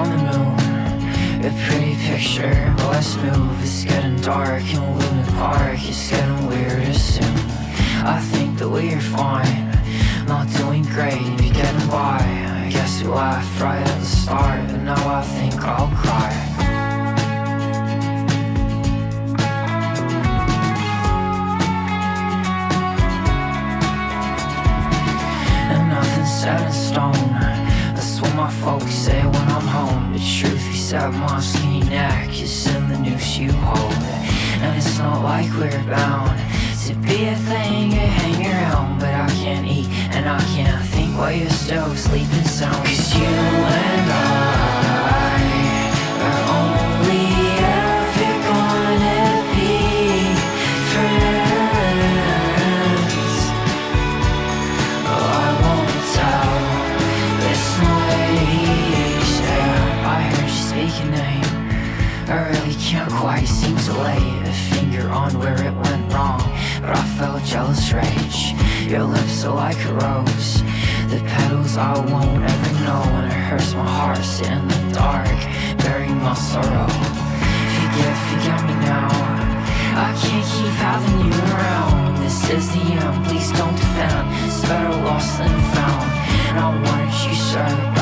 On the moon. A pretty picture, but let's move It's getting dark in Luna Park It's getting weirder soon. I think that we're fine. Not doing great, you're getting by. I guess we laughed right at the start But now I think I'll cry. And set in stone my folks say when I'm home The truth is that my skinny neck is in the noose you hold And it's not like we're bound To be a thing you hang around But I can't eat and I can't think while you're still sleeping I really can't quite seem to lay a finger on where it went wrong But I felt jealous rage. Your lips are like a rose. The petals I won't ever know And it hurts my heart sit in the dark Burying my sorrow. Forgive, forget me now. I can't keep having you around. This is the end, please don't defend. It's better lost than found. And I wanted you so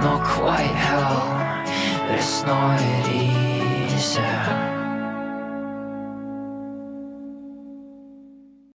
not quite hell, but it's not easy.